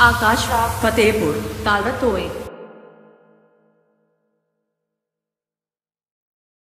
Akash Fatehpur तालरतोए